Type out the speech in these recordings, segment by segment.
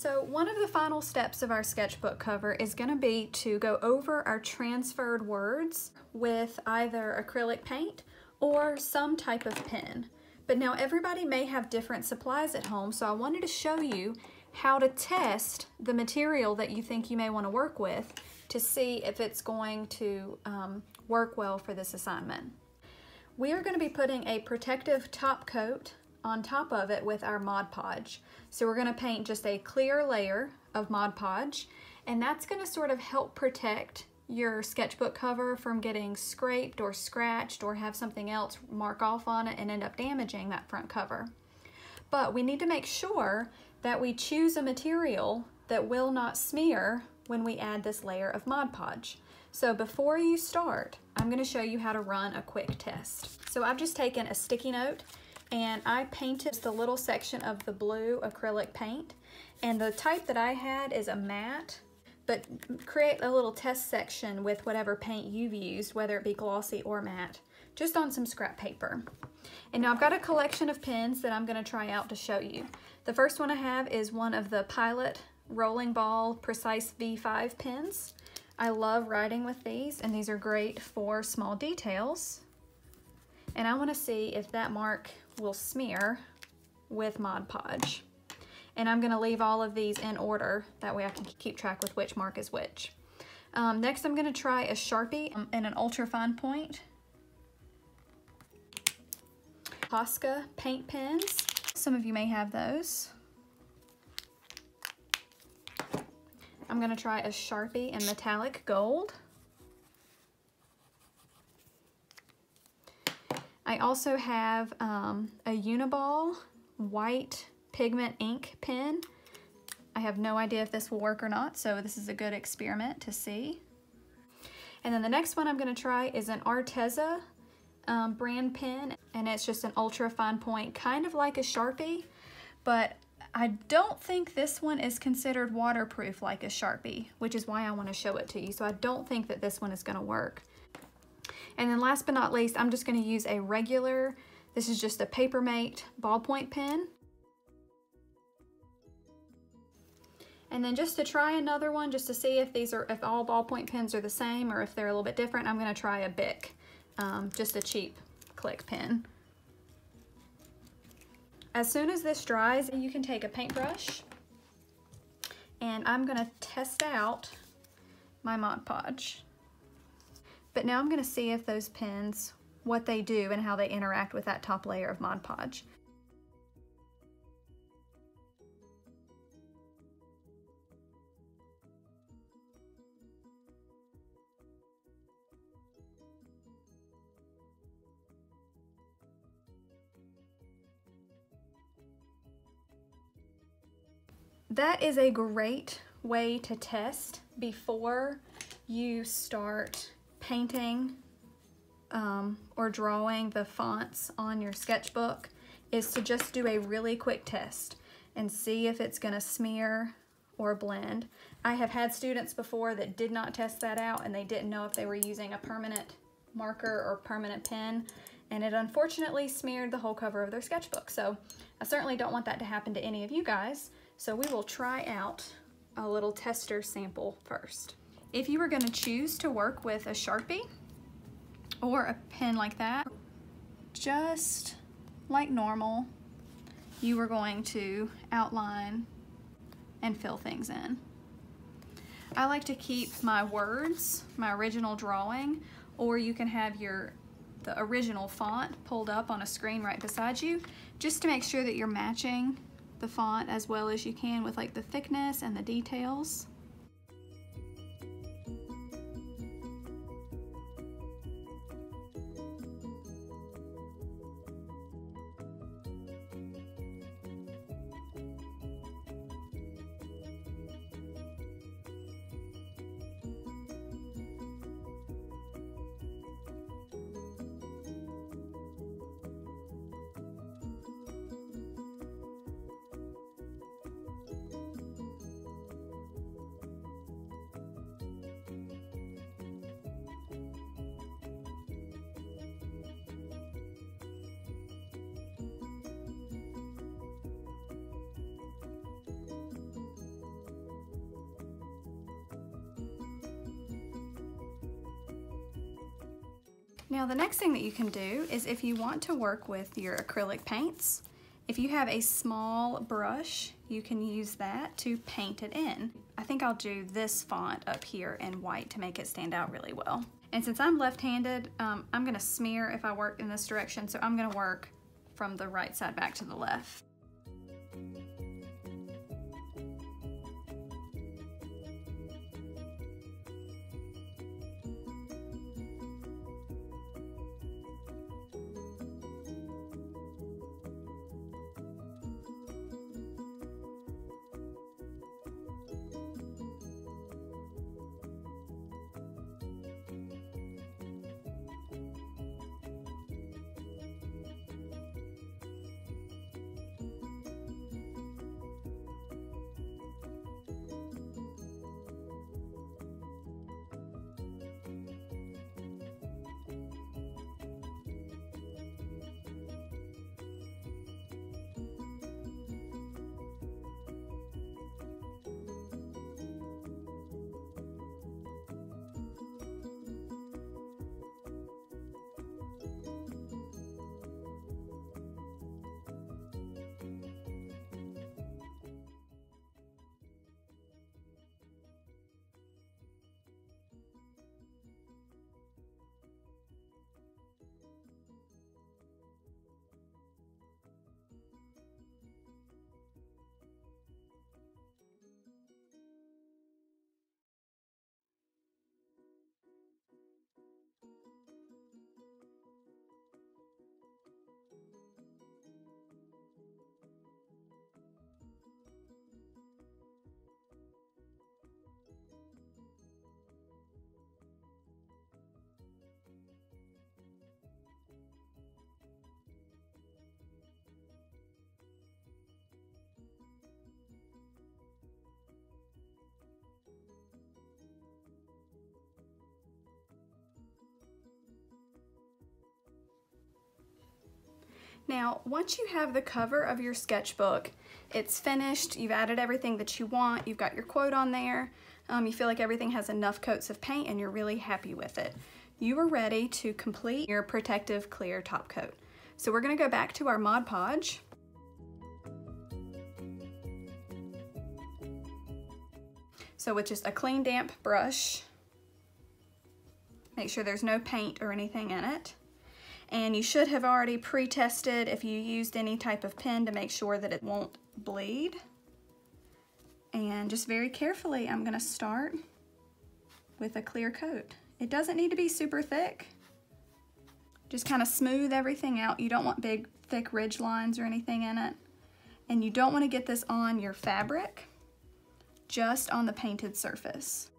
So one of the final steps of our sketchbook cover is going to be to go over our transferred words with either acrylic paint or some type of pen. But now everybody may have different supplies at home, so I wanted to show you how to test the material that you think you may want to work with to see if it's going to um, work well for this assignment. We are going to be putting a protective top coat on top of it with our Mod Podge. So we're going to paint just a clear layer of Mod Podge and that's going to sort of help protect your sketchbook cover from getting scraped or scratched or have something else mark off on it and end up damaging that front cover. But we need to make sure that we choose a material that will not smear when we add this layer of Mod Podge. So before you start, I'm going to show you how to run a quick test. So I've just taken a sticky note and I painted the little section of the blue acrylic paint. And the type that I had is a matte but create a little test section with whatever paint you've used whether it be glossy or matte just on some scrap paper. And now I've got a collection of pens that I'm going to try out to show you. The first one I have is one of the Pilot Rolling Ball Precise V5 pens. I love writing with these and these are great for small details. And I want to see if that mark will smear with Mod Podge. And I'm going to leave all of these in order, that way I can keep track with which mark is which. Um, next I'm going to try a Sharpie in an ultra fine point. Posca paint pens. Some of you may have those. I'm going to try a Sharpie in metallic gold. I also have um, a Uniball white pigment ink pen. I have no idea if this will work or not, so this is a good experiment to see. And then the next one I'm going to try is an Arteza um, brand pen, and it's just an ultra fine point, kind of like a Sharpie, but I don't think this one is considered waterproof like a Sharpie, which is why I want to show it to you. So I don't think that this one is going to work. And then last but not least, I'm just gonna use a regular, this is just a Papermate ballpoint pen. And then just to try another one, just to see if these are, if all ballpoint pens are the same or if they're a little bit different, I'm gonna try a Bic, um, just a cheap click pen. As soon as this dries, you can take a paintbrush and I'm gonna test out my Mod Podge. But now I'm going to see if those pins, what they do and how they interact with that top layer of Mod Podge. That is a great way to test before you start painting um, or drawing the fonts on your sketchbook is to just do a really quick test and see if it's going to smear or blend. I have had students before that did not test that out and they didn't know if they were using a permanent marker or permanent pen and it unfortunately smeared the whole cover of their sketchbook. So I certainly don't want that to happen to any of you guys. So we will try out a little tester sample first. If you were going to choose to work with a Sharpie or a pen like that, just like normal, you were going to outline and fill things in. I like to keep my words, my original drawing, or you can have your the original font pulled up on a screen right beside you, just to make sure that you're matching the font as well as you can with like the thickness and the details. Now the next thing that you can do is if you want to work with your acrylic paints, if you have a small brush, you can use that to paint it in. I think I'll do this font up here in white to make it stand out really well. And since I'm left-handed, um, I'm gonna smear if I work in this direction, so I'm gonna work from the right side back to the left. Now, once you have the cover of your sketchbook, it's finished, you've added everything that you want, you've got your quote on there, um, you feel like everything has enough coats of paint and you're really happy with it. You are ready to complete your protective clear top coat. So we're gonna go back to our Mod Podge. So with just a clean damp brush, make sure there's no paint or anything in it and you should have already pre-tested if you used any type of pen to make sure that it won't bleed. And just very carefully, I'm gonna start with a clear coat. It doesn't need to be super thick. Just kind of smooth everything out. You don't want big, thick ridge lines or anything in it. And you don't want to get this on your fabric, just on the painted surface.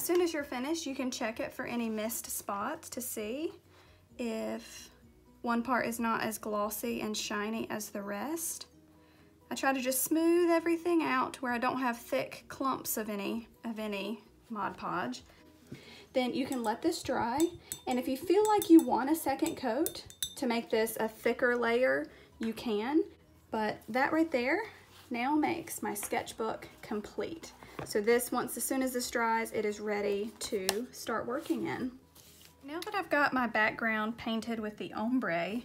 As soon as you're finished, you can check it for any missed spots to see if one part is not as glossy and shiny as the rest. I try to just smooth everything out where I don't have thick clumps of any, of any Mod Podge. Then you can let this dry, and if you feel like you want a second coat to make this a thicker layer, you can, but that right there now makes my sketchbook complete. So this, once as soon as this dries, it is ready to start working in. Now that I've got my background painted with the ombre,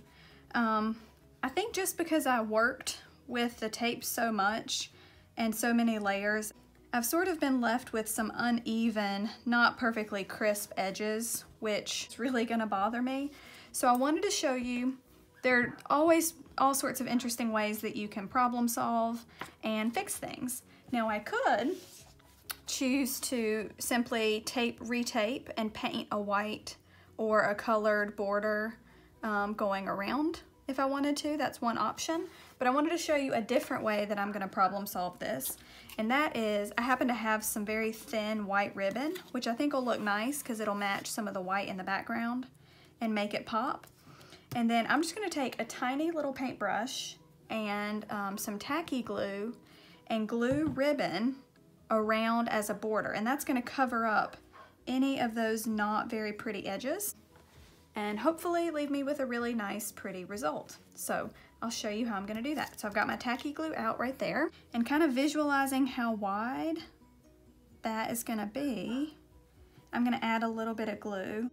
um, I think just because I worked with the tape so much and so many layers, I've sort of been left with some uneven, not perfectly crisp edges, which is really gonna bother me. So I wanted to show you, there are always all sorts of interesting ways that you can problem solve and fix things. Now I could choose to simply tape, retape, and paint a white or a colored border um, going around if I wanted to. That's one option. But I wanted to show you a different way that I'm going to problem solve this. And that is, I happen to have some very thin white ribbon, which I think will look nice because it'll match some of the white in the background and make it pop. And then I'm just gonna take a tiny little paintbrush and um, some tacky glue and glue ribbon around as a border. And that's gonna cover up any of those not very pretty edges and hopefully leave me with a really nice pretty result. So I'll show you how I'm gonna do that. So I've got my tacky glue out right there and kind of visualizing how wide that is gonna be, I'm gonna add a little bit of glue.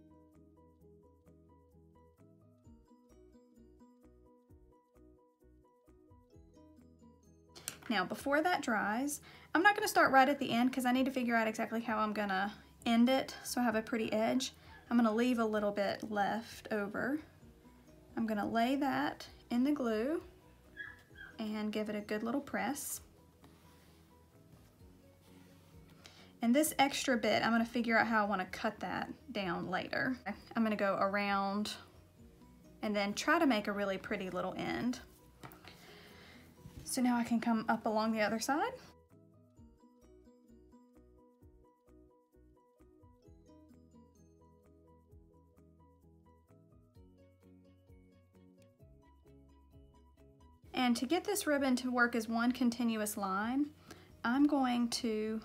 Now before that dries, I'm not gonna start right at the end because I need to figure out exactly how I'm gonna end it so I have a pretty edge. I'm gonna leave a little bit left over. I'm gonna lay that in the glue and give it a good little press. And this extra bit, I'm gonna figure out how I wanna cut that down later. I'm gonna go around and then try to make a really pretty little end. So now I can come up along the other side. And to get this ribbon to work as one continuous line, I'm going to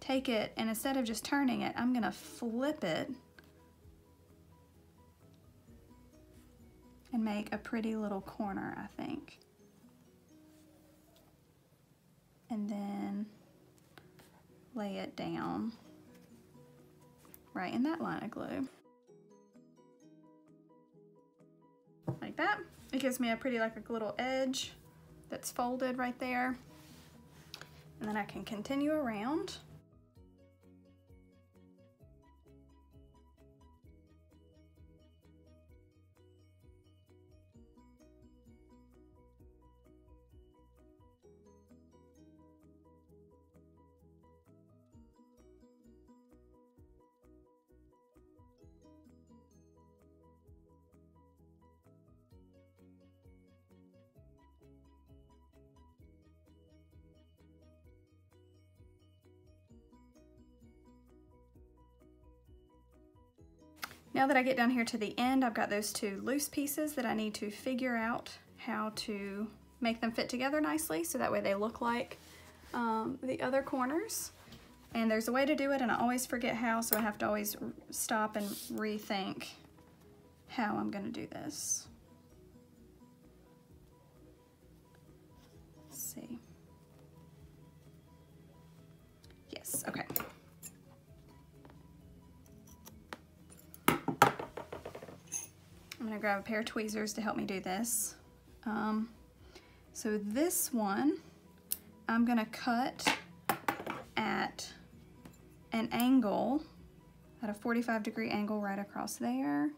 take it and instead of just turning it, I'm gonna flip it and make a pretty little corner, I think. And then lay it down right in that line of glue. Like that. It gives me a pretty like a little edge that's folded right there. And then I can continue around. Now that I get down here to the end, I've got those two loose pieces that I need to figure out how to make them fit together nicely so that way they look like um, the other corners. And there's a way to do it and I always forget how, so I have to always stop and rethink how I'm gonna do this. Let's see. Yes, okay. Gonna grab a pair of tweezers to help me do this. Um, so this one, I'm gonna cut at an angle, at a 45 degree angle right across there.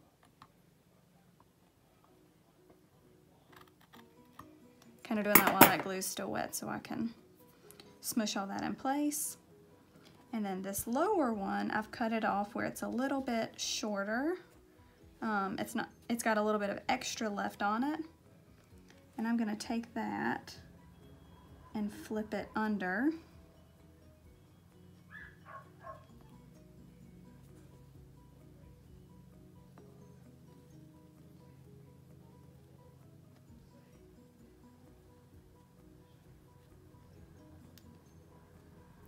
Kind of doing that while that glue's still wet so I can smush all that in place. And then this lower one, I've cut it off where it's a little bit shorter. Um, it's not, it's got a little bit of extra left on it. And I'm gonna take that and flip it under.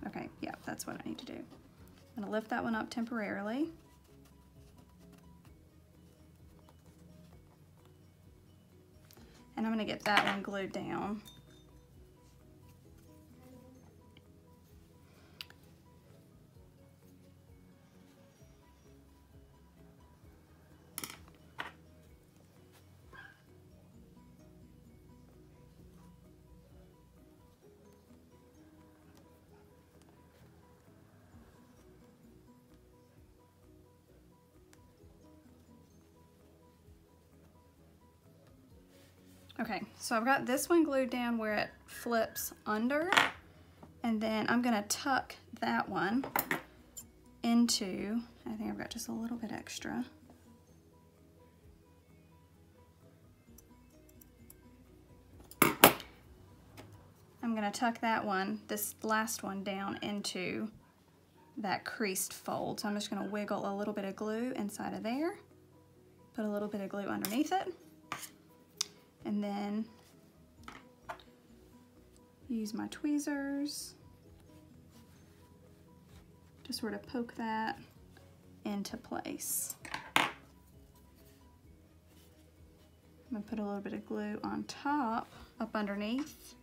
Okay, yeah, that's what I need to do. I'm gonna lift that one up temporarily. And I'm gonna get that one glued down. Okay, so I've got this one glued down where it flips under, and then I'm gonna tuck that one into, I think I've got just a little bit extra. I'm gonna tuck that one, this last one down into that creased fold. So I'm just gonna wiggle a little bit of glue inside of there, put a little bit of glue underneath it, And then use my tweezers to sort of poke that into place. I'm gonna put a little bit of glue on top, up underneath,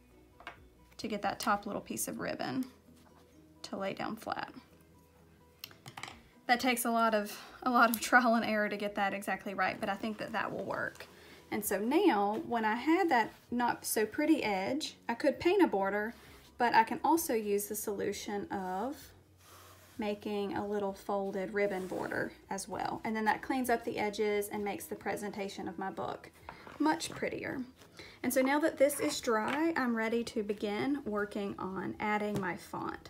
to get that top little piece of ribbon to lay down flat. That takes a lot of a lot of trial and error to get that exactly right, but I think that that will work. And so now, when I had that not so pretty edge, I could paint a border, but I can also use the solution of making a little folded ribbon border as well. And then that cleans up the edges and makes the presentation of my book much prettier. And so now that this is dry, I'm ready to begin working on adding my font.